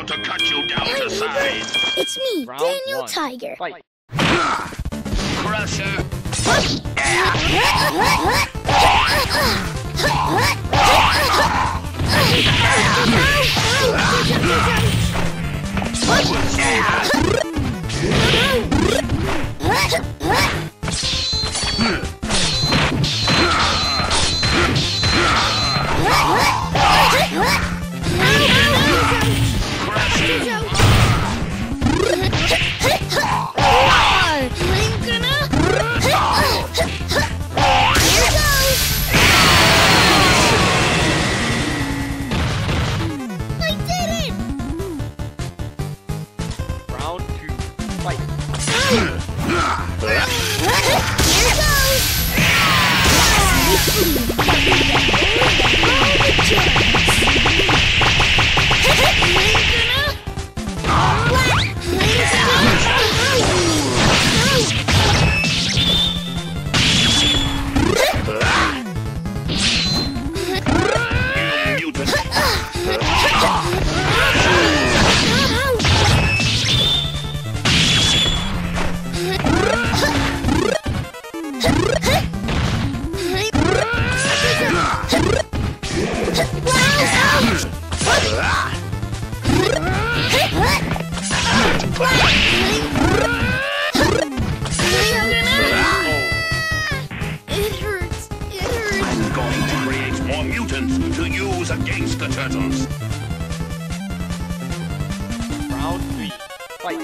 about to cut you down to size. It's me, Round Daniel one. Tiger. Fight. Crusher. Fight. Here goes. Mutants to use against the turtles. Round three. Fight.